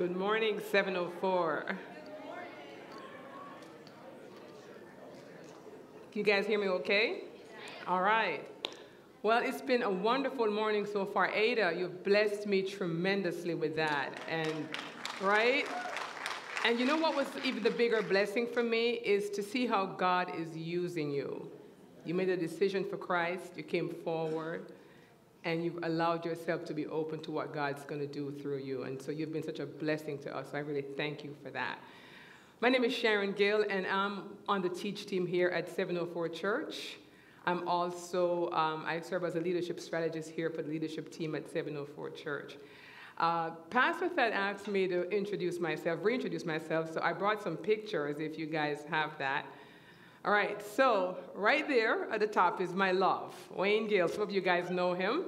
Good morning, 704. Can you guys hear me okay? All right. Well, it's been a wonderful morning so far. Ada, you've blessed me tremendously with that. And, right? And you know what was even the bigger blessing for me is to see how God is using you. You made a decision for Christ, you came forward, and you've allowed yourself to be open to what God's going to do through you. And so you've been such a blessing to us. So I really thank you for that. My name is Sharon Gill, and I'm on the teach team here at 704 Church. I'm also, um, I serve as a leadership strategist here for the leadership team at 704 Church. Uh, Pastor Thad asked me to introduce myself, reintroduce myself, so I brought some pictures if you guys have that. All right, so right there at the top is my love, Wayne Gill. Some of you guys know him.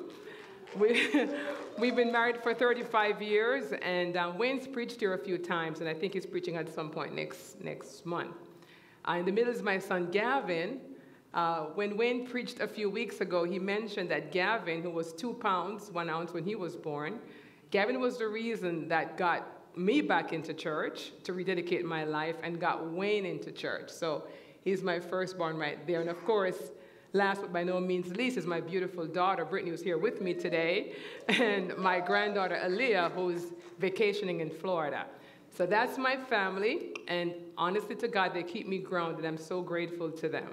We, we've been married for 35 years, and um, Wayne's preached here a few times, and I think he's preaching at some point next, next month. Uh, in the middle is my son Gavin. Uh, when Wayne preached a few weeks ago, he mentioned that Gavin, who was two pounds, one ounce when he was born, Gavin was the reason that got me back into church to rededicate my life and got Wayne into church. So He's my firstborn right there. And of course, last but by no means least is my beautiful daughter, Brittany, who's here with me today, and my granddaughter, Aaliyah, who's vacationing in Florida. So that's my family, and honestly to God, they keep me grounded. I'm so grateful to them.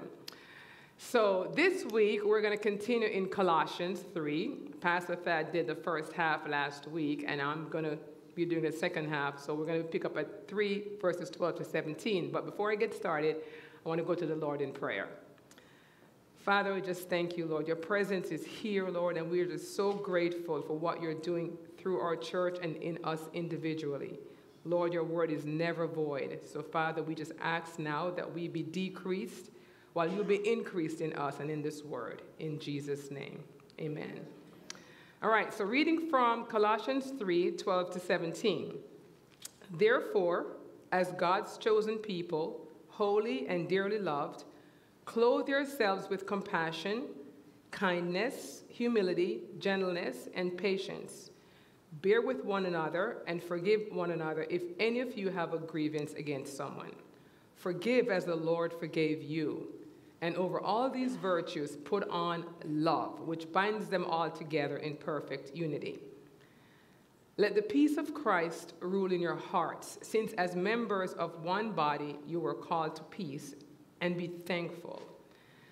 So this week, we're going to continue in Colossians 3. Pastor Thad did the first half last week, and I'm going to be doing the second half. So we're going to pick up at 3 verses 12 to 17. But before I get started, I want to go to the Lord in prayer. Father, we just thank you, Lord. Your presence is here, Lord, and we are just so grateful for what you're doing through our church and in us individually. Lord, your word is never void. So, Father, we just ask now that we be decreased while you be increased in us and in this word. In Jesus' name, amen. All right, so reading from Colossians 3 12 to 17. Therefore, as God's chosen people, holy and dearly loved, clothe yourselves with compassion, kindness, humility, gentleness, and patience. Bear with one another and forgive one another if any of you have a grievance against someone. Forgive as the Lord forgave you. And over all these virtues, put on love, which binds them all together in perfect unity. Let the peace of Christ rule in your hearts, since as members of one body you were called to peace, and be thankful.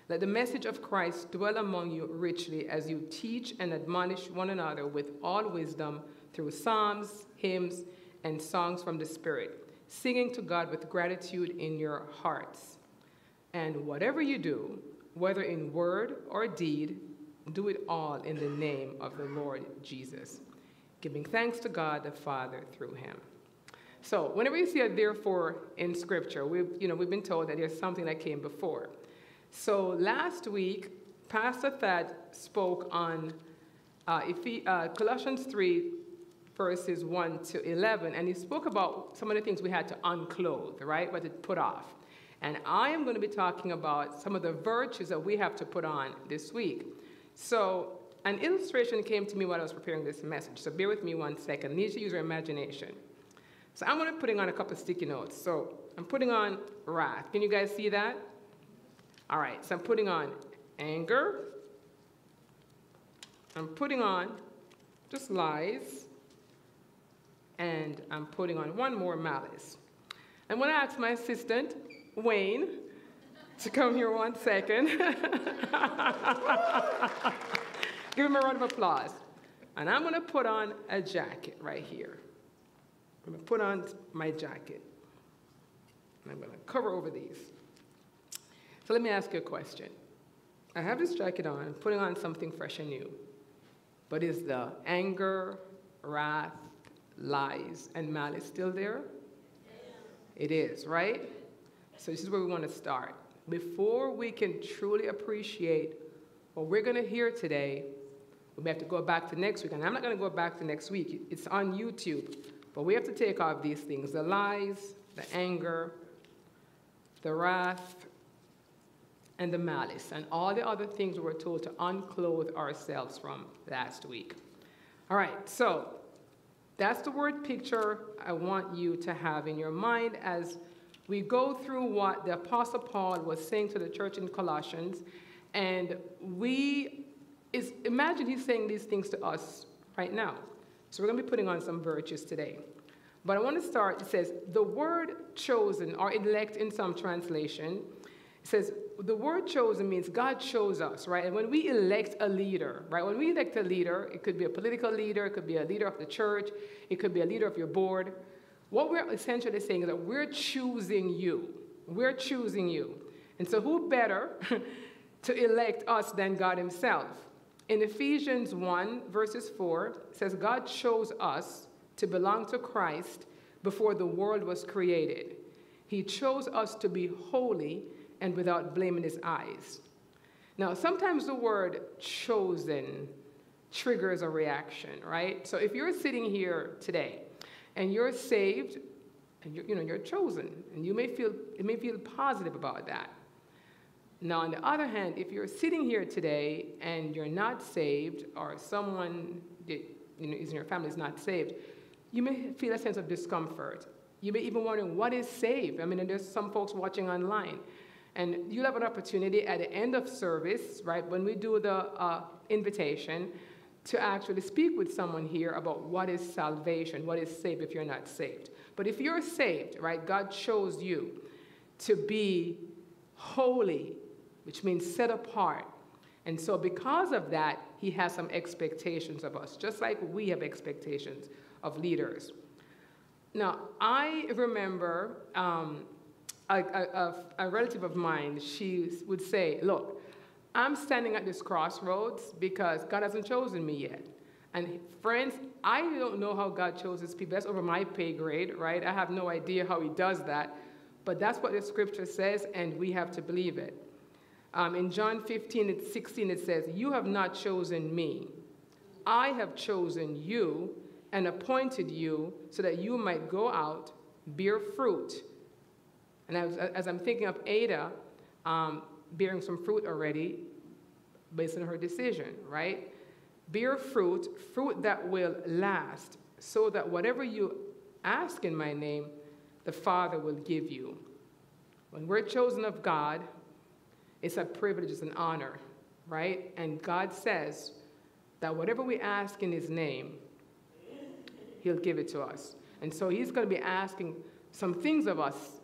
Let the message of Christ dwell among you richly as you teach and admonish one another with all wisdom through psalms, hymns, and songs from the Spirit, singing to God with gratitude in your hearts. And whatever you do, whether in word or deed, do it all in the name of the Lord Jesus giving thanks to God the Father through him. So whenever you see a therefore in Scripture, we've, you know, we've been told that there's something that came before. So last week, Pastor Thad spoke on uh, he, uh, Colossians 3, verses 1 to 11, and he spoke about some of the things we had to unclothe, right, what to put off. And I am going to be talking about some of the virtues that we have to put on this week. So an illustration came to me while I was preparing this message, so bear with me one second. Need to use your imagination. So I'm going to be putting on a couple of sticky notes. So I'm putting on wrath. Can you guys see that? All right, so I'm putting on anger. I'm putting on just lies. And I'm putting on one more malice. And when I asked my assistant, Wayne, to come here one second. Give him a round of applause. And I'm going to put on a jacket right here. I'm going to put on my jacket. And I'm going to cover over these. So let me ask you a question. I have this jacket on, putting on something fresh and new. But is the anger, wrath, lies, and malice still there? It is, right? So this is where we want to start. Before we can truly appreciate what we're going to hear today, we have to go back to next week, and I'm not going to go back to next week. It's on YouTube. But we have to take off these things the lies, the anger, the wrath, and the malice, and all the other things we were told to unclothe ourselves from last week. All right, so That's the word picture I want you to have in your mind as we go through what the Apostle Paul was saying to the church in Colossians. And we is imagine he's saying these things to us right now. So we're going to be putting on some virtues today. But I want to start, it says, the word chosen, or elect in some translation, it says, the word chosen means God chose us, right? And when we elect a leader, right? When we elect a leader, it could be a political leader, it could be a leader of the church, it could be a leader of your board. What we're essentially saying is that we're choosing you. We're choosing you. And so, who better to elect us than God Himself? In Ephesians 1, verses 4, says, God chose us to belong to Christ before the world was created. He chose us to be holy and without blame in his eyes. Now, sometimes the word chosen triggers a reaction, right? So if you're sitting here today and you're saved, and you're, you know, you're chosen, and you may feel, it may feel positive about that. Now, on the other hand, if you're sitting here today and you're not saved, or someone that you know, is in your family is not saved, you may feel a sense of discomfort. You may even wonder, what is saved? I mean, there's some folks watching online. And you'll have an opportunity at the end of service, right, when we do the uh, invitation, to actually speak with someone here about what is salvation, what is saved if you're not saved. But if you're saved, right, God chose you to be holy, which means set apart. And so, because of that, He has some expectations of us, just like we have expectations of leaders. Now, I remember um, a, a, a, relative of mine, she would say, Look, I'm standing at this crossroads because God hasn't chosen me yet. And friends, I don't know how God chooses people. That's over my pay grade, right? I have no idea how He does that. But that's what the scripture says, and we have to believe it. Um, in John 15 and 16, it says, You have not chosen me, I have chosen you and appointed you so that you might go out, bear fruit. And as, as I'm thinking of Ada um, bearing some fruit already based on her decision, right? Bear fruit, fruit that will last, so that whatever you ask in my name, the Father will give you. When we're chosen of God, it's a privilege, it's an honor, right? And God says that whatever we ask in His name, He'll give it to us. And so He's going to be asking some things of us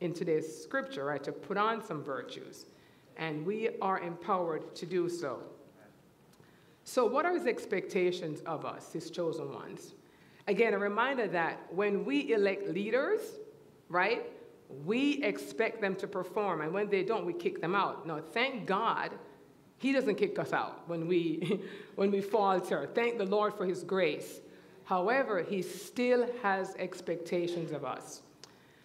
in today's scripture, right, to put on some virtues. And we are empowered to do so. So, what are His expectations of us, His chosen ones? Again, a reminder that when we elect leaders, right, we expect them to perform, and when they don't, we kick them out. No, thank God He doesn't kick us out when we, when we falter. Thank the Lord for His grace. However, He still has expectations of us.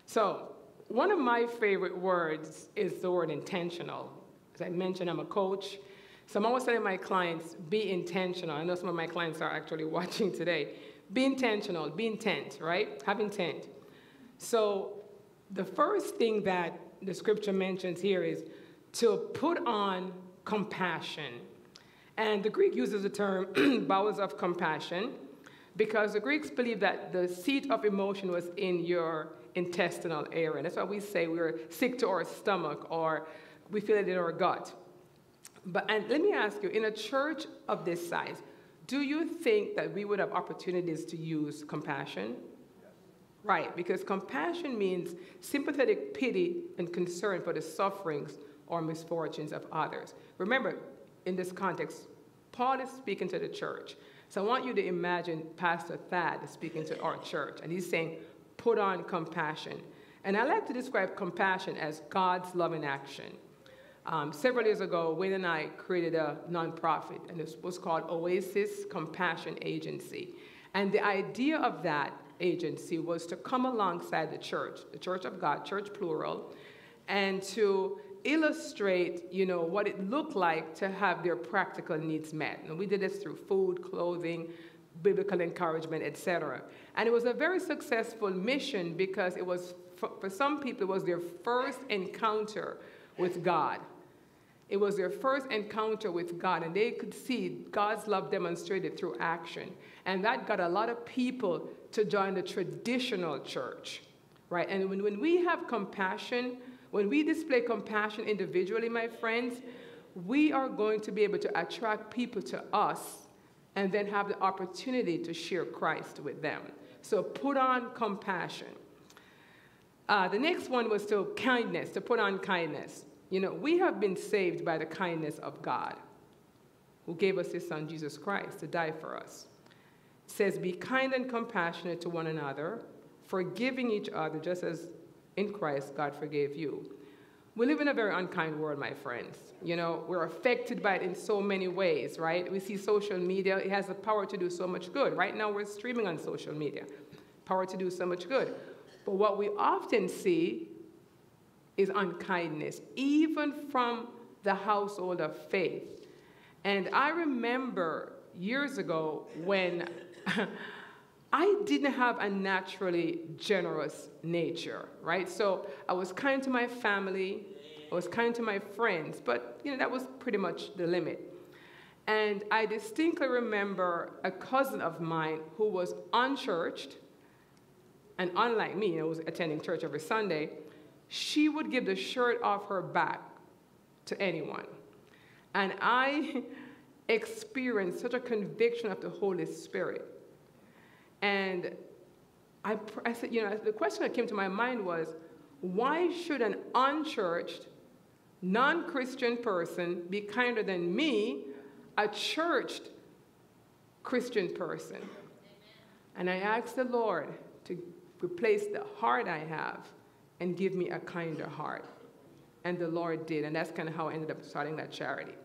So, one of my favorite words is the word intentional. As I mentioned, I'm a coach. So I'm always telling my clients, be intentional. I know some of my clients are actually watching today. Be intentional, be intent, right? Have intent. So the first thing that the scripture mentions here is to put on compassion. And the Greek uses the term bowels of compassion because the Greeks believe that the seat of emotion was in your intestinal area. And that's why we say we're sick to our stomach or we feel it in our gut. But and let me ask you, in a church of this size, do you think that we would have opportunities to use compassion? Right, because compassion means sympathetic pity and concern for the sufferings or misfortunes of others. Remember, in this context, Paul is speaking to the church. So I want you to imagine Pastor Thad speaking to our church, and he's saying, put on compassion. And I like to describe compassion as God's love in action. Um, several years ago, Wayne and I created a nonprofit, and it was called Oasis Compassion Agency. And the idea of that agency was to come alongside the church, the Church of God, church plural, and to illustrate, you know, what it looked like to have their practical needs met. And we did this through food, clothing, biblical encouragement, etc. And it was a very successful mission because it was, for, for some people, it was their first encounter with God. It was their first encounter with God, and they could see God's love demonstrated through action. And that got a lot of people to join the traditional church, right? And when, when we have compassion, when we display compassion individually, my friends, we are going to be able to attract people to us and then have the opportunity to share Christ with them. So put on compassion. Uh, the next one was to kindness, to put on kindness. You know, we have been saved by the kindness of God, who gave us his son, Jesus Christ, to die for us. It says, Be kind and compassionate to one another, forgiving each other, just as in Christ God forgave you. We live in a very unkind world, my friends. You know, we're affected by it in so many ways, right? We see social media, it has the power to do so much good. Right now, we're streaming on social media, power to do so much good. But what we often see is unkindness, even from the household of faith. And I remember years ago when I didn't have a naturally generous nature, right? So I was kind to my family, I was kind to my friends, but you know that was pretty much the limit. And I distinctly remember a cousin of mine who was unchurched, and unlike me, you know, was attending church every Sunday, she would give the shirt off her back to anyone. And I experienced such a conviction of the Holy Spirit and I, I said, you know, the question that came to my mind was, why should an unchurched, non Christian person be kinder than me, a churched Christian person? And I asked the Lord to replace the heart I have and give me a kinder heart. And the Lord did. And that's kind of how I ended up starting that charity.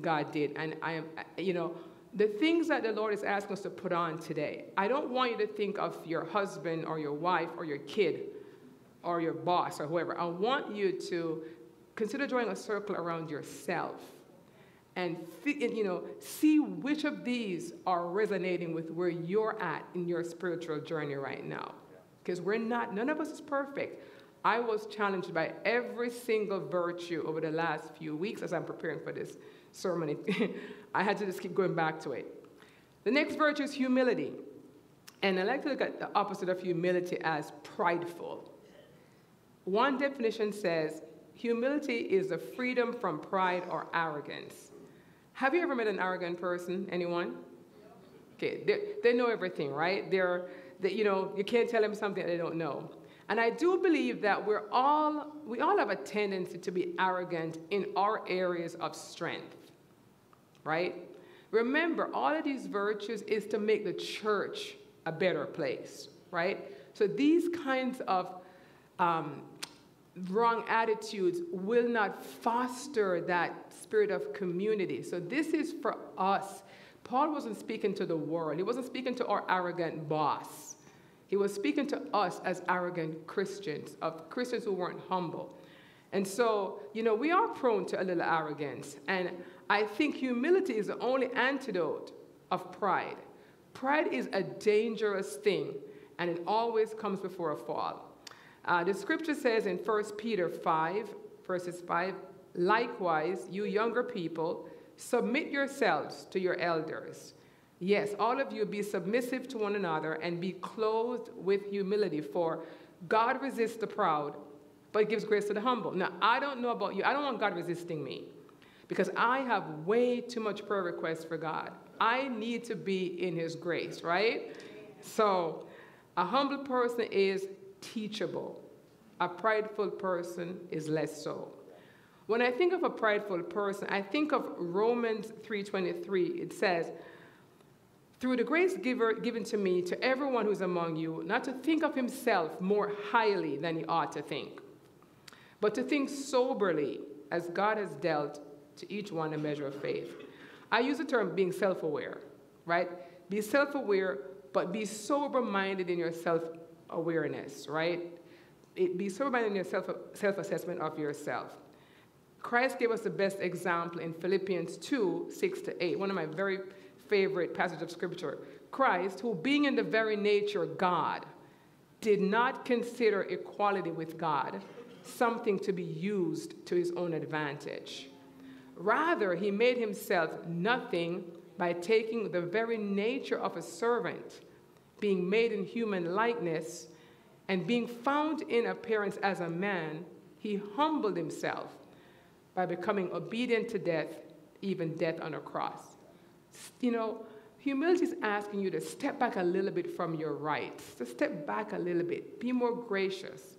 God did. And I am, you know, the things that the Lord is asking us to put on today, I don't want you to think of your husband or your wife or your kid or your boss or whoever. I want you to consider drawing a circle around yourself and you know see which of these are resonating with where you're at in your spiritual journey right now because we're not none of us is perfect i was challenged by every single virtue over the last few weeks as i'm preparing for this sermon I had to just keep going back to it. The next virtue is humility. And I like to look at the opposite of humility as prideful. One definition says humility is the freedom from pride or arrogance. Have you ever met an arrogant person? Anyone? Okay, they know everything, right? They're, they, you know, you can't tell them something they don't know. And I do believe that we're all, we all have a tendency to be arrogant in our areas of strength right? Remember, all of these virtues is to make the church a better place, right? So these kinds of um, wrong attitudes will not foster that spirit of community. So this is for us. Paul wasn't speaking to the world, he wasn't speaking to our arrogant boss. He was speaking to us as arrogant Christians, of Christians who weren't humble. And so, you know, we are prone to a little arrogance. And I think humility is the only antidote of pride. Pride is a dangerous thing, and it always comes before a fall. Uh, the scripture says in 1 Peter 5, verses 5, likewise, you younger people, submit yourselves to your elders. Yes, all of you be submissive to one another and be clothed with humility, for God resists the proud, but gives grace to the humble. Now, I don't know about you, I don't want God resisting me because I have way too much prayer requests for God. I need to be in His grace, right? So, a humble person is teachable. A prideful person is less so. When I think of a prideful person, I think of Romans 3:23. It says, "Through the grace giver, given to me to everyone who's among you, not to think of himself more highly than he ought to think, but to think soberly, as God has dealt to each one a measure of faith. I use the term being self aware, right? Be self aware, but be sober minded in your self awareness, right? It, be sober minded in your self assessment of yourself. Christ gave us the best example in Philippians 2 6 to 8, one of my very favorite passage of scripture. Christ, who being in the very nature God, did not consider equality with God something to be used to his own advantage Rather, he made himself nothing by taking the very nature of a servant, being made in human likeness, and being found in appearance as a man, he humbled himself by becoming obedient to death, even death on a cross. You know, humility is asking you to step back a little bit from your rights, to step back a little bit, be more gracious,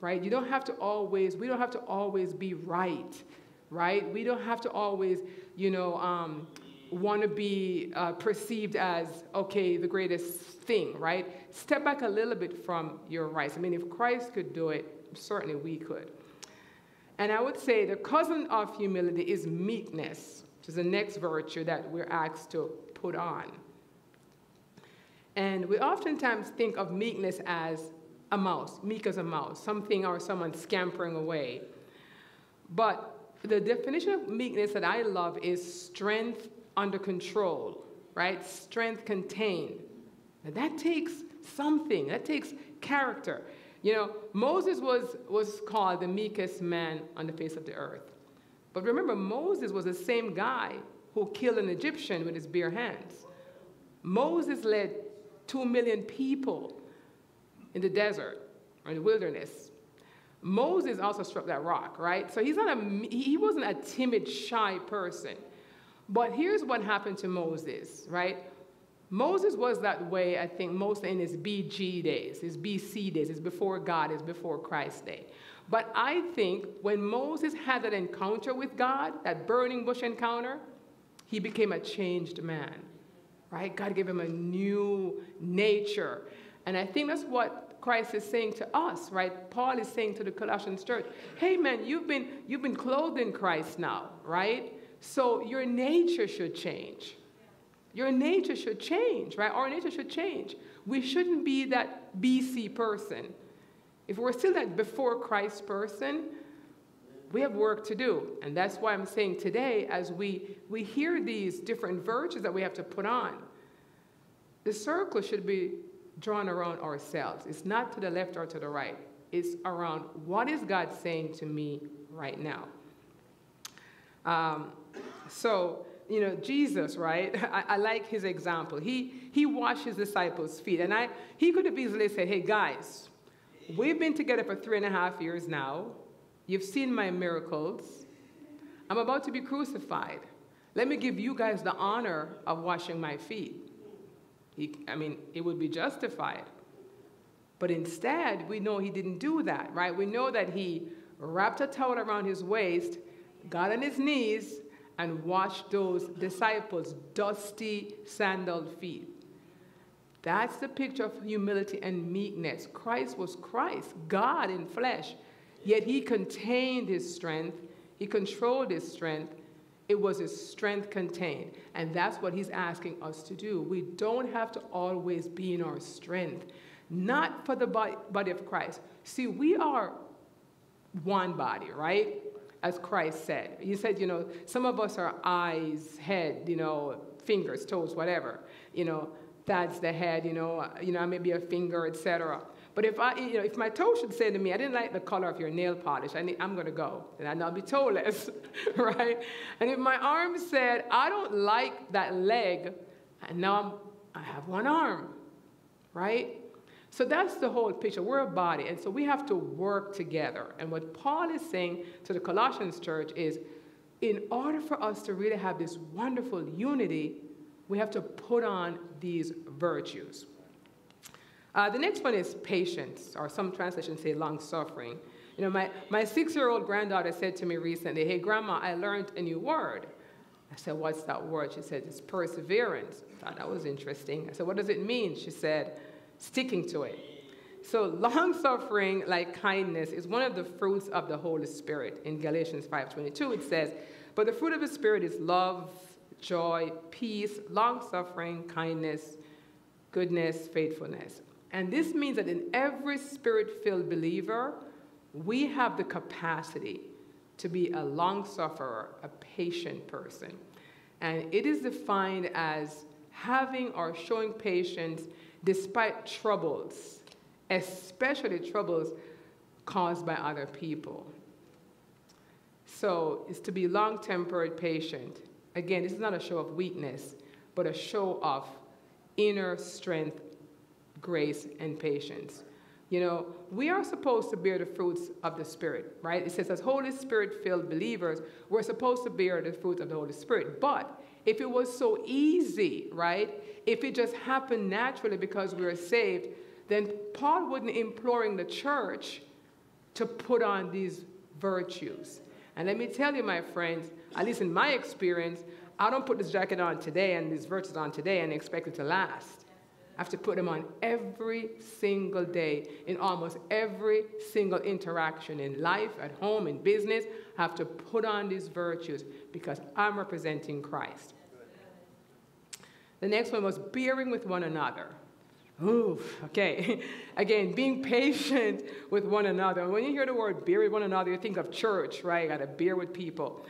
right? You don't have to always, we don't have to always be right, right? We don't have to always, you know, um, want to be uh, perceived as, okay, the greatest thing, right? Step back a little bit from your rights. I mean, if Christ could do it, certainly we could. And I would say the cousin of humility is meekness, which is the next virtue that we're asked to put on. And we oftentimes think of meekness as a mouse, meek as a mouse, something or someone scampering away. But the definition of meekness that I love is strength under control, right? Strength contained. Now that takes something, that takes character. You know, Moses was, was called the meekest man on the face of the earth. But remember, Moses was the same guy who killed an Egyptian with his bare hands. Moses led two million people in the desert or in the wilderness. Moses also struck that rock, right? So he's not a, he wasn't a timid, shy person. But here's what happened to Moses, right? Moses was that way, I think, mostly in his BG days, his BC days, his before God, his before Christ day. But I think when Moses had that encounter with God, that burning bush encounter, he became a changed man, right? God gave him a new nature. And I think that's what Christ is saying to us, right? Paul is saying to the Colossians church, hey man, you've been, you've been clothed in Christ now, right? So your nature should change. Your nature should change, right? Our nature should change. We shouldn't be that BC person. If we're still that before Christ person, we have work to do. And that's why I'm saying today, as we, we hear these different virtues that we have to put on, the circle should be drawn around ourselves. It's not to the left or to the right. It's around what is God saying to me right now. Um, so, you know, Jesus, right? I, I, like his example. He, he washed his disciples' feet. And I, he could have easily said, hey, guys, we've been together for three and a half years now. You've seen my miracles. I'm about to be crucified. Let me give you guys the honor of washing my feet. He, I mean, it would be justified. But instead, we know he didn't do that, right? We know that he wrapped a towel around his waist, got on his knees, and washed those disciples' dusty sandaled feet. That's the picture of humility and meekness. Christ was Christ, God in flesh, yet he contained his strength, he controlled his strength. It was his strength contained. And that's what he's asking us to do. We don't have to always be in our strength, not for the body, of Christ. See, we are one body, right? as Christ said. He said, you know, some of us are eyes, head, you know, fingers, toes, whatever. You know, that's the head, you know, uh, you know, maybe a finger, etc. But if I, you know, if my toe should say to me, I didn't like the color of your nail polish, I need, I'm going to go, and I'll be toeless, right? And if my arm said, I don't like that leg, and now I'm, I have one arm, right? So that's the whole picture. We're a body, and so we have to work together. And what Paul is saying to the Colossians church is in order for us to really have this wonderful unity, we have to put on these virtues. Uh, the next one is patience, or some translations say long suffering. You know, my, my six year old granddaughter said to me recently, Hey, Grandma, I learned a new word. I said, What's that word? She said, It's perseverance. I thought that was interesting. I said, What does it mean? She said, sticking to it. So long suffering, like kindness, is one of the fruits of the Holy Spirit. In Galatians 5:22, it says, "But the fruit of the Spirit is love, joy, peace, long suffering, kindness, goodness, faithfulness." And this means that in every spirit-filled believer, we have the capacity to be a long sufferer, a patient person. And it is defined as having or showing patience despite troubles, especially troubles caused by other people. So it's to be long tempered, patient. Again, this is not a show of weakness, but a show of inner strength, grace, and patience. You know, we are supposed to bear the fruits of the Spirit, right? It says, as Holy Spirit filled believers, we're supposed to bear the fruits of the Holy Spirit. But if it was so easy, right? If it just happened naturally because we were saved, then Paul wouldn't imploring the church to put on these virtues. And let me tell you, my friends, at least in my experience, I don't put this jacket on today and these virtues on today and expect it to last. I have to put them on every single day in almost every single interaction in life, at home, in business. I have to put on these virtues because I'm representing Christ. The next one was bearing with one another. Oof, okay. Again, being patient with one another. When you hear the word bear with one another, you think of church, right? Got to beer with people.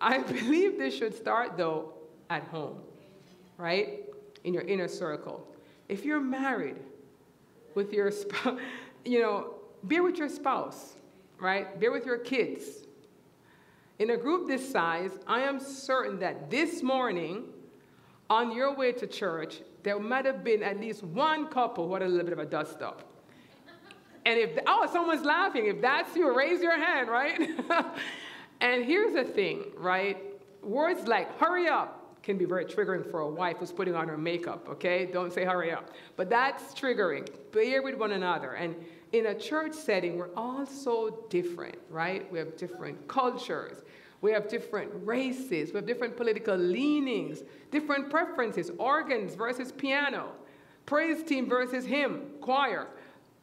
I believe this should start, though, at home, right? In your inner circle. If you're married with your spouse, you know, bear with your spouse, right? Bear with your kids. In a group this size, I am certain that this morning, on your way to church, there might have been at least one couple who had a little bit of a dust up. And if, oh, someone's laughing. If that's you, raise your hand, right? and here's the thing, right? Words like hurry up can be very triggering for a wife who's putting on her makeup, okay? Don't say hurry up. But that's triggering. Bear with one another. And in a church setting, we're all so different, right? We have different cultures. We have different races. We have different political leanings, different preferences, organs versus piano, praise team versus hymn, choir.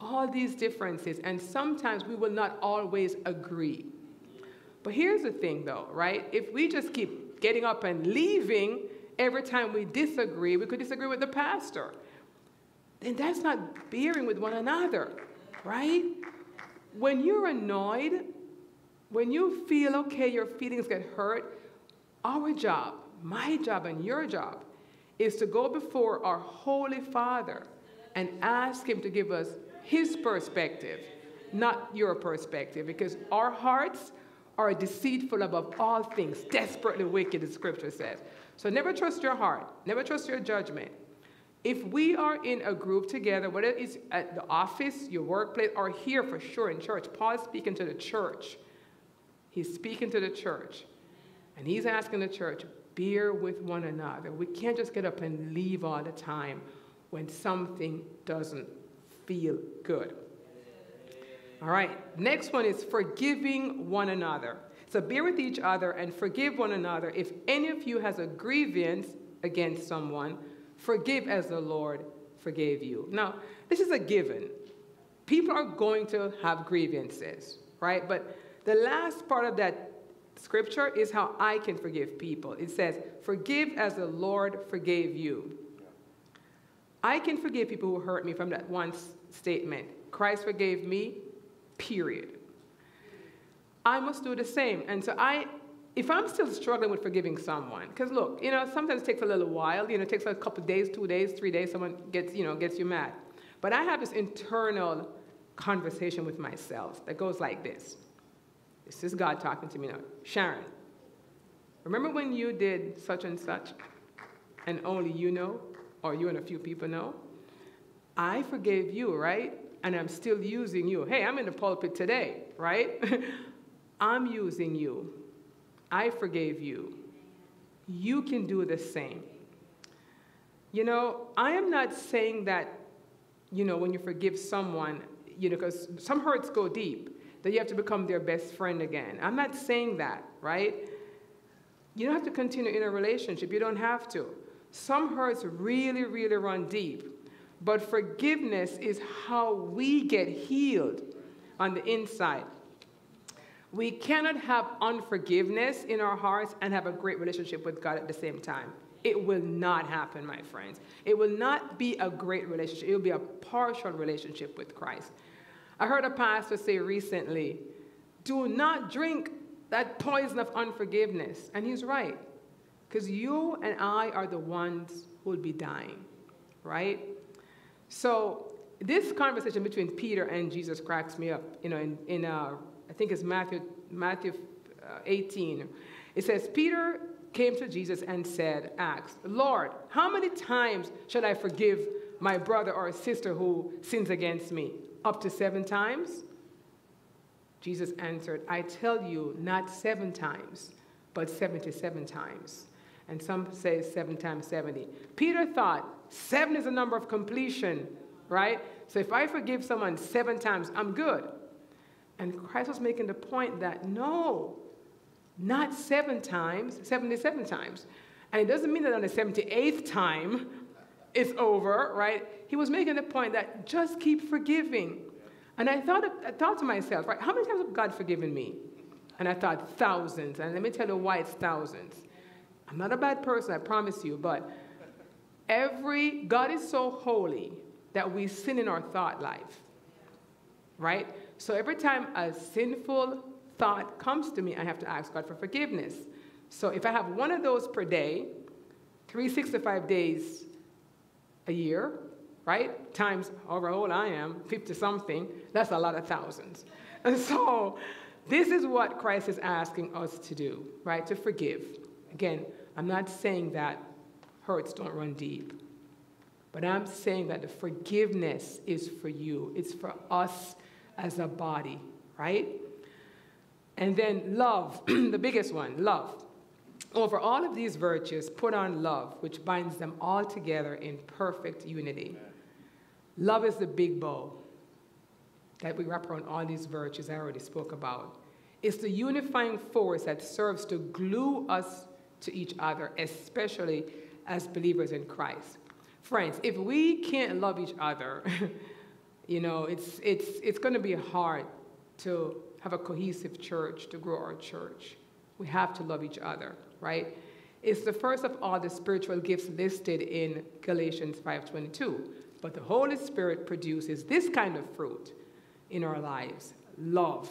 All these differences. And sometimes we will not always agree. But here's the thing, though, right? If we just keep getting up and leaving every time we disagree, we could disagree with the pastor. Then that's not bearing with one another, right? When you're annoyed, when you feel okay, your feelings get hurt, our job, my job, and your job is to go before our Holy Father and ask Him to give us His perspective, not your perspective, because our hearts are deceitful above all things, desperately wicked, the scripture says. So never trust your heart, never trust your judgment. If we are in a group together, whether it's at the office, your workplace, or here for sure in church, Paul is speaking to the church. He's speaking to the church. And he's asking the church, bear with one another. We can't just get up and leave all the time when something doesn't feel good. All right, next one is forgiving one another. So bear with each other and forgive one another. If any of you has a grievance against someone, forgive as the Lord forgave you. Now, this is a given. People are going to have grievances, right? But the last part of that scripture is how I can forgive people. It says, Forgive as the Lord forgave you. I can forgive people who hurt me from that one statement. Christ forgave me, period. I must do the same. And so I, if I'm still struggling with forgiving someone, because look, you know, sometimes it takes a little while, you know, it takes a couple days, two days, three days, someone gets, you know, gets you mad. But I have this internal conversation with myself that goes like this. This is God talking to me now. Sharon, remember when you did such and such, and only you know, or you and a few people know? I forgave you, right? and I'm still using you. Hey, I'm in the pulpit today, right? I'm using you. I forgave you. You can do the same. You know, I am not saying that, you know, when you forgive someone, you know, because some hurts go deep, that you have to become their best friend again. I'm not saying that, right? You don't have to continue in a relationship. You don't have to. Some hurts really, really run deep. But forgiveness is how we get healed on the inside. We cannot have unforgiveness in our hearts and have a great relationship with God at the same time. It will not happen, my friends. It will not be a great relationship. It will be a partial relationship with Christ. I heard a pastor say recently, do not drink that poison of unforgiveness. And he's right. Because you and I are the ones who will be dying, right? So this conversation between Peter and Jesus cracks me up. You know, in, in uh, I think it's Matthew, Matthew uh, 18. It says, Peter came to Jesus and said, asked, Lord, how many times should I forgive my brother or sister who sins against me? Up to seven times? Jesus answered, I tell you, not seven times, but 77 times. And some say seven times 70. Peter thought seven is a number of completion, right? So if I forgive someone seven times, I'm good. And Christ was making the point that no, not seven times, 77 times. And it doesn't mean that on the 78th time it's over, right? He was making the point that just keep forgiving. And I thought, I thought to myself, right, how many times has God forgiven me? And I thought thousands. And let me tell you why it's thousands. I'm not a bad person, I promise you, but every, God is so holy that we sin in our thought life, right? So every time a sinful thought comes to me, I have to ask God for forgiveness. So if I have one of those per day, 365 days a year, right? Times however old I am, 50 something, that's a lot of thousands. And so this is what Christ is asking us to do, right? To forgive. Again, I'm not saying that hurts don't run deep, but I'm saying that the forgiveness is for you, it's for us as a body, right? And then love, the biggest one, love. Over all of these virtues, put on love, which binds them all together in perfect unity. Love is the big bow that we wrap around all these virtues I already spoke about. It's the unifying force that serves to glue us to each other, especially as believers in Christ. Friends, if we can't love each other, you know, it's, it's, it's going to be hard to have a cohesive church, to grow our church. We have to love each other, right? It's the first of all the spiritual gifts listed in Galatians 5:22. But the Holy Spirit produces this kind of fruit in our lives: love,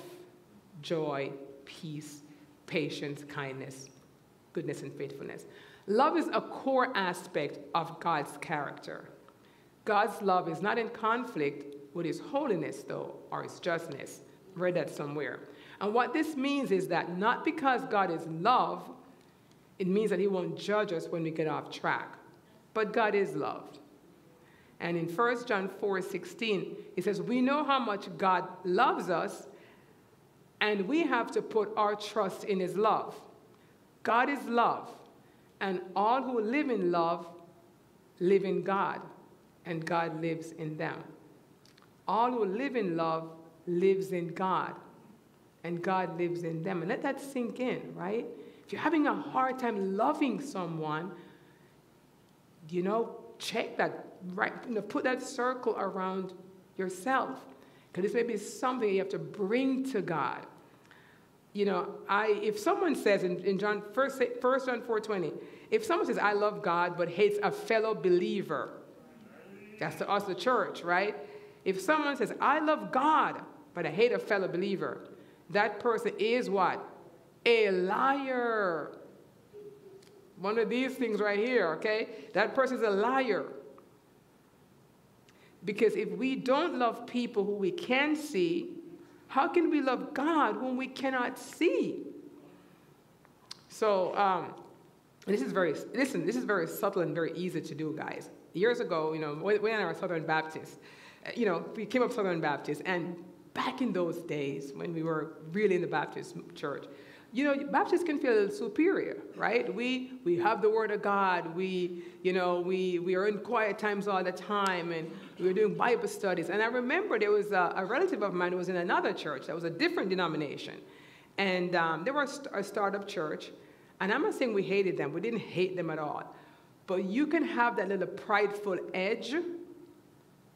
joy, peace, patience, kindness, goodness and faithfulness. Love is a core aspect of God's character. God's love is not in conflict with his holiness, though, or his justness. Read that somewhere. And what this means is that not because God is love, it means that he won't judge us when we get off track. But God is love. And in 1 John 4 16, it says, We know how much God loves us, and we have to put our trust in his love. God is love, and all who live in love live in God, and God lives in them. All who live in love lives in God, and God lives in them. And let that sink in, right? If you're having a hard time loving someone, you know, check that, right? You know, put that circle around yourself. Because this may be something you have to bring to God. You know, I, if someone says in, in John, 1, 1 John 4.20, if someone says, I love God, but hates a fellow believer, that's to us, the church, right? If someone says, I love God, but I hate a fellow believer, that person is what? A liar. One of these things right here, okay? That person is a liar. Because if we don't love people who we can see, how can we love God whom we cannot see? So, um, this is very, listen, this is very subtle and very easy to do, guys. Years ago, you know, when I was Southern Baptist, uh, you know, we came up Southern Baptist, and back in those days when we were really in the Baptist church, you know, Baptists can feel superior, right? We, we have the Word of God. We, you know, we, we are in quiet times all the time, and we were doing Bible studies. And I remember there was a, a relative of mine who was in another church that was a different denomination. And um, they were a, st- a startup church. And I'm not saying we hated them. We didn't hate them at all. But you can have that little prideful edge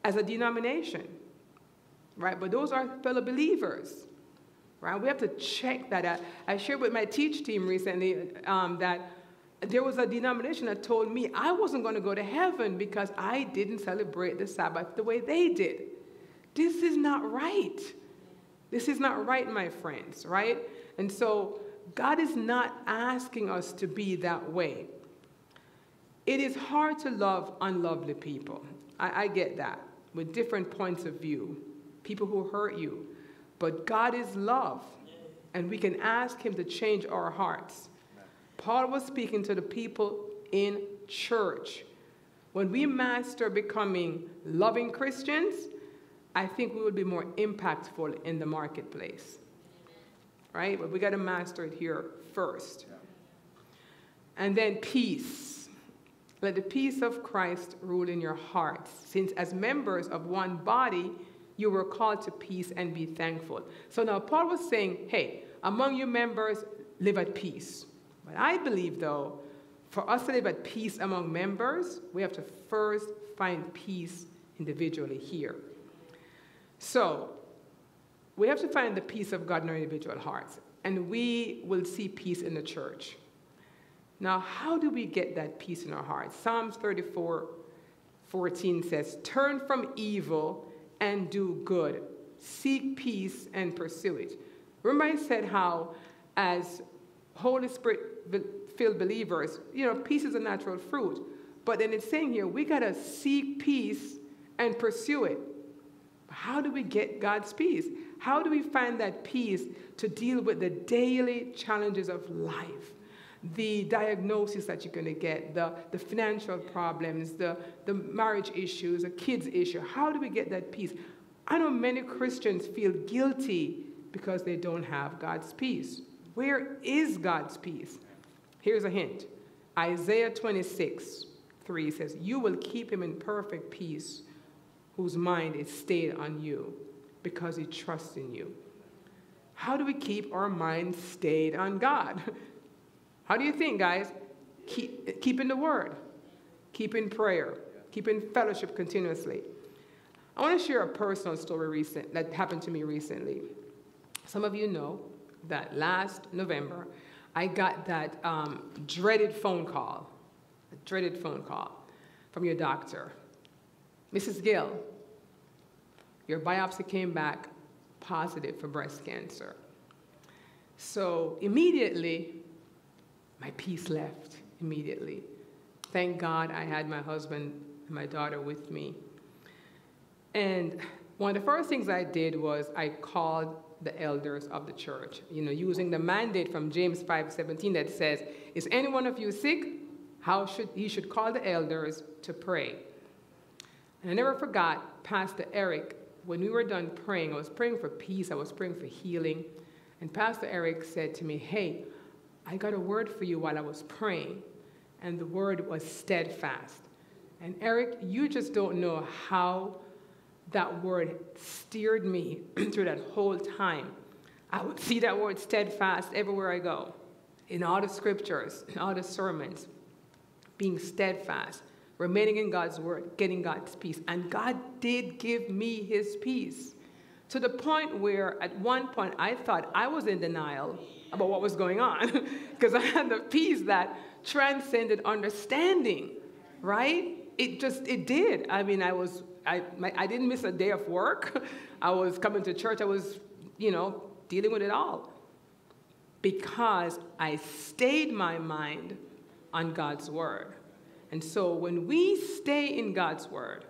as a denomination, right? But those are fellow believers right? We have to check that out. I shared with my teach team recently um, that there was a denomination that told me I wasn't going to go to heaven because I didn't celebrate the Sabbath the way they did. This is not right. This is not right, my friends, right? And so God is not asking us to be that way. It is hard to love unlovely people. I, I get that, with different points of view, people who hurt you. But God is love. and we can ask Him to change our hearts. Paul was speaking to the people in church. When we master becoming loving Christians, I think we will be more impactful in the marketplace. Right? But we got to master it here first. And then peace. Let the peace of Christ rule in your hearts, since as members of one body, you were called to peace and be thankful. So now Paul was saying, hey, among you members, live at peace. But I believe, though, for us to live at peace among members, we have to first find peace individually here. So, we have to find the peace of God in our individual hearts, and we will see peace in the church. Now, how do we get that peace in our hearts? Psalms 34 14 says, Turn from evil and do good, seek peace and pursue it. Remember, I said how, as Holy Spirit filled believers, you know, peace is a natural fruit. But then it's saying here, we got to seek peace and pursue it. How do we get God's peace? How do we find that peace to deal with the daily challenges of life? The diagnosis that you're going to get, the, the financial problems, the, the marriage issues, the kids' issue. How do we get that peace? I know many Christians feel guilty because they don't have God's peace. Where is God's peace? Here's a hint Isaiah 26, 3 says, You will keep him in perfect peace whose mind is stayed on you because he trusts in you. How do we keep our mind stayed on God? How do you think, guys? Keep, keep in the Word, keeping prayer, keeping fellowship continuously. I want to share a personal story recent that happened to me recently. Some of you know that last November, I got that um, dreaded phone call, a dreaded phone call from your doctor. Mrs. Gill, your biopsy came back positive for breast cancer. So immediately, my peace left immediately. Thank God I had my husband and my daughter with me. And one of the first things I did was I called the elders of the church, you know, using the mandate from James 5:17 that says, "Is any one of you sick? How should he should call the elders to pray?" And I never forgot Pastor Eric when we were done praying. I was praying for peace. I was praying for healing, and Pastor Eric said to me, "Hey, I got a word for you while I was praying, and the word was steadfast." And Eric, you just don't know how that word steered me through that whole time. I would see that word steadfast everywhere I go, in all the scriptures, in all the sermons, being steadfast, remaining in God's word, getting God's peace. And God did give me his peace to the point where at one point I thought I was in denial about what was going on because I had the peace that transcended understanding, right? It just, it did. I mean, I was I, my, I didn't miss a day of work. I was coming to church. I was, you know, dealing with it all. Because I stayed my mind on God's word. And so when we stay in God's word,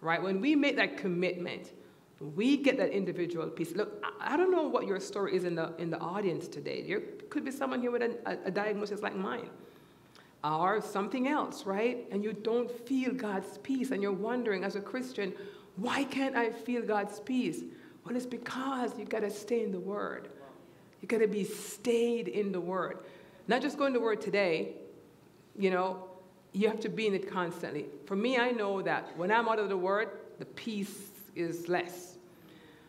right, when we make that commitment, we get that individual peace. Look, I don't know what your story is in the, in the audience today. There could be someone here with a, a diagnosis like mine or something else, right? And you don't feel God's peace, and you're wondering as a Christian, why can't I feel God's peace? Well, it's because you've gotta stay in the Word. You've gotta be stayed in the Word. Not just going to Word today, you know, you have to be in it constantly. For me, I know that when I'm out of the Word, the peace is less.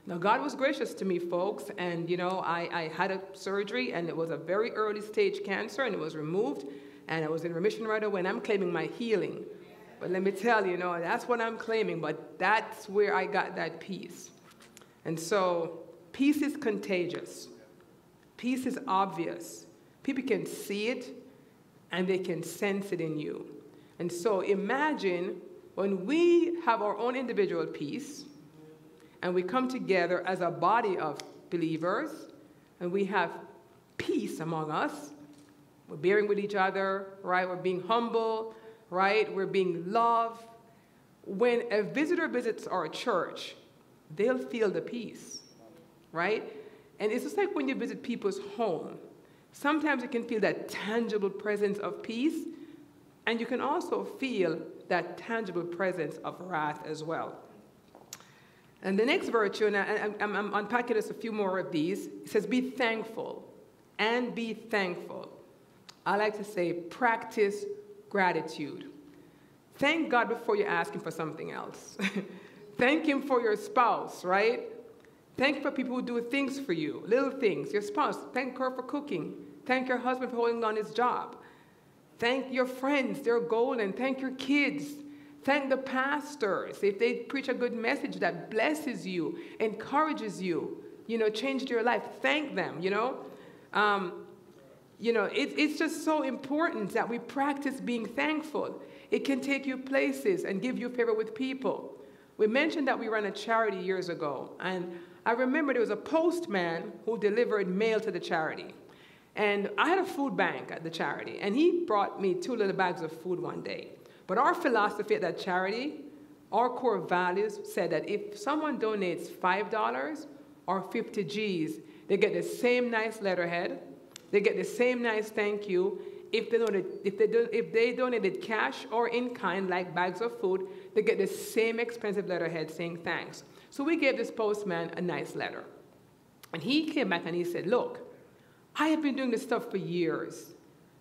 Now, God was gracious to me, folks, and you know, I, I had a surgery, and it was a very early stage cancer, and it was removed and I was in remission right away, and I'm claiming my healing. But let me tell you, you know, that's what I'm claiming, but that's where I got that peace. And so, peace is contagious. Peace is obvious. People can see it and they can sense it in you. And so, imagine when we have our own individual peace and we come together as a body of believers and we have peace among us, we're bearing with each other, right? We're being humble, right? We're being loved. When a visitor visits our church, they'll feel the peace, right? And it's just like when you visit people's home. Sometimes you can feel that tangible presence of peace, and you can also feel that tangible presence of wrath as well. And the next virtue, and I, am unpacking just a few more of these, it says, Be thankful and be thankful. I like to say, practice gratitude. Thank God before you ask Him for something else. Thank Him for your spouse, right? Thank for people who do things for you, little things. Your spouse, thank her for cooking. Thank your husband for holding on his job. Thank your friends, they're golden. Thank your kids. Thank the pastors if they preach a good message that blesses you, encourages you, you know, changed your life. Thank them, you know. Um, you know, it, it's just so important that we practice being thankful. It can take you places and give you favor with people. We mentioned that we ran a charity years ago, and I remember there was a postman who delivered mail to the charity. And I had a food bank at the charity, and he brought me two little bags of food one day. But our philosophy at that charity, our core values said that if someone donates $5 or 50 G's, they get the same nice letterhead, they get the same nice thank you. If they, if, they do, if they donated cash or in kind, like bags of food, they get the same expensive letterhead saying thanks. So we gave this postman a nice letter. And he came back and he said, Look, I have been doing this stuff for years,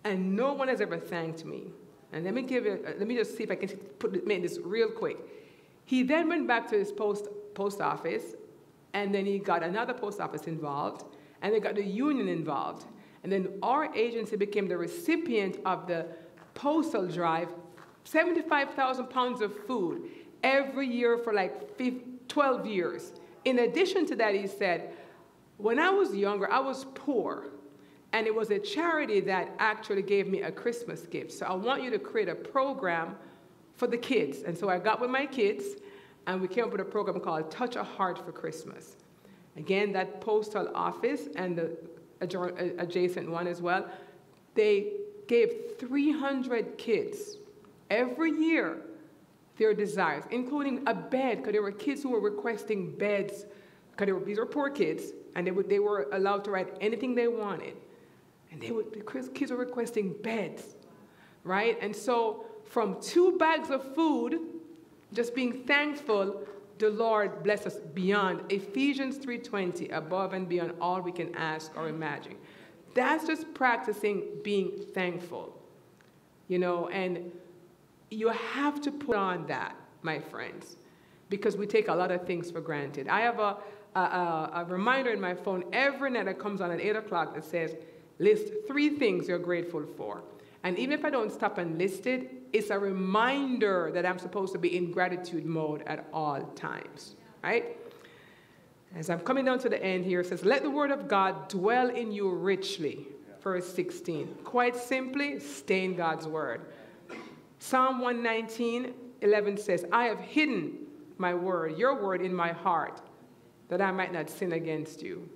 and no one has ever thanked me. And let me give you, uh, let me just see if I can put, make this real quick. He then went back to his post, post office, and then he got another post office involved, and they got the union involved. And then our agency became the recipient of the postal drive, 75,000 pounds of food every year for like 12 years. In addition to that, he said, when I was younger, I was poor. And it was a charity that actually gave me a Christmas gift. So I want you to create a program for the kids. And so I got with my kids, and we came up with a program called Touch a Heart for Christmas. Again, that postal office and the uh, adjacent one as well, they gave 300 kids every year their desires, including a bed, because there were kids who were requesting beds, because these were poor kids, and they, would, they were allowed to write anything they wanted. And they would, the kids were requesting beds, right? And so from two bags of food, just being thankful, the Lord bless us beyond Ephesians 3:20, above and beyond all we can ask or imagine. That's just practicing being thankful. You know, and you have to put on that, my friends, because we take a lot of things for granted. I have a, a, a reminder in my phone every night that comes on at 8 o'clock that says, list three things you're grateful for. And even if I don't stop and list it, it's a reminder that I'm supposed to be in gratitude mode at all times, right? As I'm coming down to the end here, it says, Let the word of God dwell in you richly. Verse 16. Quite simply, stay in God's word. Psalm 119, 11 says, I have hidden my word, your word, in my heart, that I might not sin against you.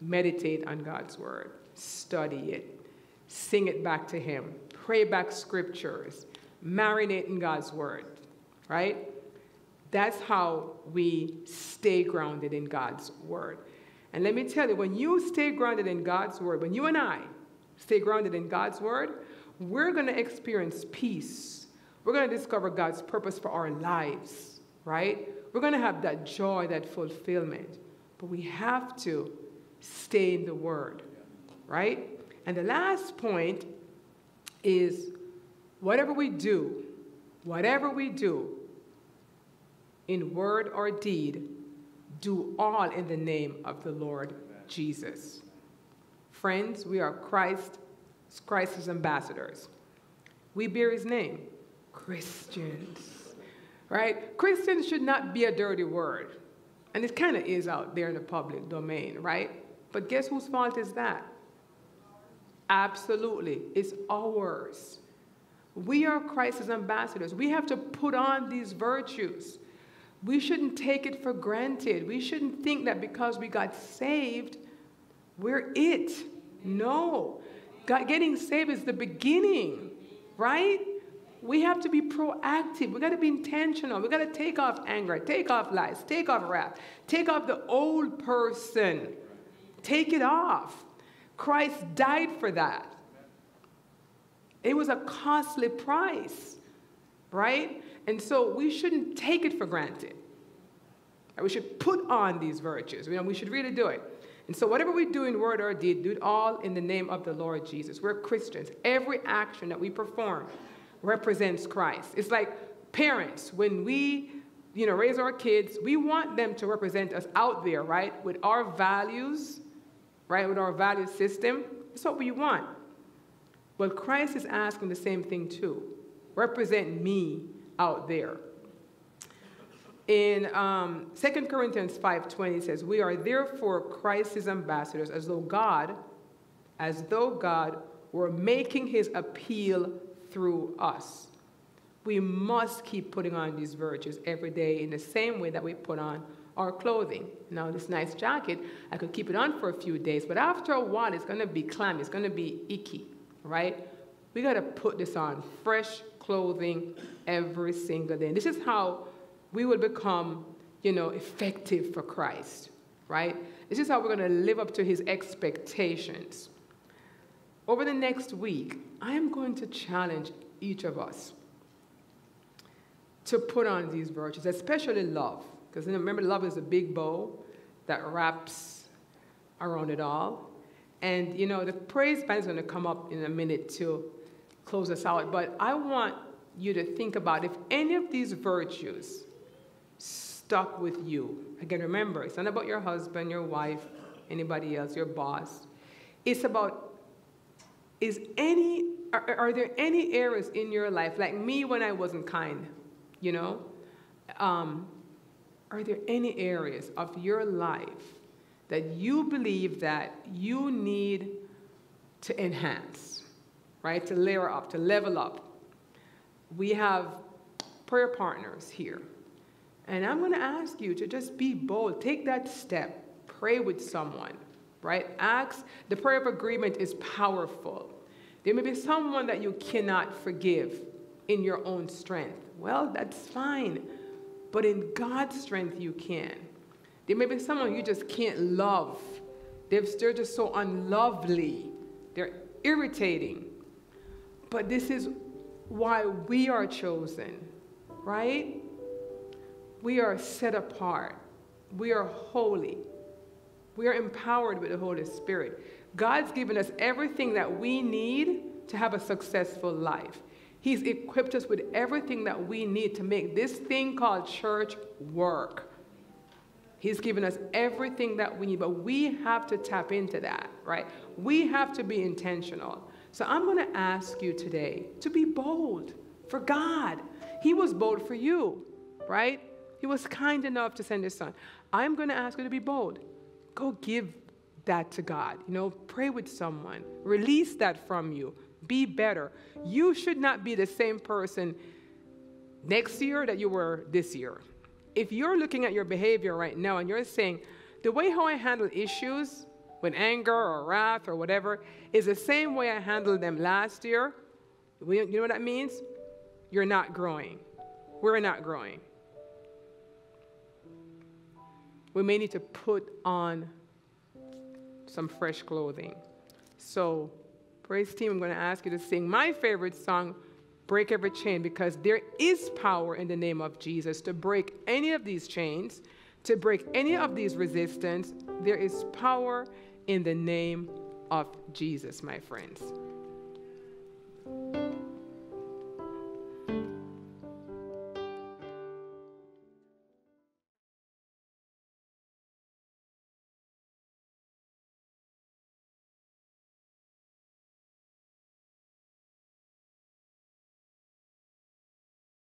Meditate on God's word, study it, sing it back to Him, pray back scriptures, marinate in God's word, right? That's how we stay grounded in God's word. And let me tell you, when you stay grounded in God's word, when you and I stay grounded in God's word, we're going to experience peace. We're going to discover God's purpose for our lives, right? We're going to have that joy, that fulfillment. But we have to stay in the Word, right? And the last point is whatever we do, whatever we do, in word or deed, do all in the name of the Lord Jesus. Friends, we are Christ Christ's ambassadors. We bear his name, Christians. Right? Christians should not be a dirty word. And it kind of is out there in the public domain, right? But guess whose fault is that? Absolutely. It's ours. We are Christ's ambassadors. We have to put on these virtues. We shouldn't take it for granted. We shouldn't think that because we got saved, we're it. No. God, getting saved is the beginning, right? We have to be proactive. We got to be intentional. We got to take off anger, take off lies, take off wrath, take off the old person, Take it off. Christ died for that. It was a costly price, right? And so we shouldn't take it for granted. We should put on these virtues. We should really do it. And so, whatever we do in word or deed, do it all in the name of the Lord Jesus. We're Christians. Every action that we perform represents Christ. It's like parents, when we you know, raise our kids, we want them to represent us out there, right? With our values, right? With our value system. That's what we want. Well, Christ is asking the same thing too. Represent me out there. In um, 2 Corinthians 5.20 it says, We are therefore Christ's ambassadors, as though God, as though God were making his appeal through us we must keep putting on these virtues every day in the same way that we put on our clothing. Now, this nice jacket, I could keep it on for a few days, but after a while, it's going to be clammy, it's going to be icky, right? We got to put this on fresh clothing every single day. And this is how we will become, you know, effective for Christ, right? This is how we're going to live up to his expectations. Over the next week, I am going to challenge each of us to put on these virtues, especially love. Because remember, love is a big bow that wraps around it all. And you know, the praise band is going to come up in a minute to close us out. But I want you to think about if any of these virtues stuck with you. Again, remember, it's not about your husband, your wife, anybody else, your boss. It's about is any are, are there any areas in your life like me when I wasn't kind? You know? Um, are there any areas of your life that you believe that you need to enhance, right? To layer up, to level up? We have prayer partners here. And I'm going to ask you to just be bold. Take that step. Pray with someone, right? Ask. The prayer of agreement is powerful. There may be someone that you cannot forgive in your own strength. Well, that's fine. But in God's strength, you can. There may be someone you just can't love. They're, just so unlovely. They're irritating. But this is why we are chosen, right? We are set apart. We are holy. We are empowered with the Holy Spirit. God's given us everything that we need to have a successful life. He's equipped us with everything that we need to make this thing called church work. He's given us everything that we need, but we have to tap into that, right? We have to be intentional. So I'm going to ask you today to be bold for God. He was bold for you, right? He was kind enough to send his son. I'm going to ask you to be bold. Go give that to God. You know, pray with someone. Release that from you. Be better. You should not be the same person next year that you were this year. If you're looking at your behavior right now and you're saying, the way how I handle issues with anger or wrath or whatever is the same way I handled them last year, you know what that means? You're not growing. We're not growing. We may need to put on some fresh clothing. So Praise team, I'm going to ask you to sing my favorite song, Break Every Chain, because there is power in the name of Jesus to break any of these chains, to break any of these resistance. There is power in the name of Jesus, my friends.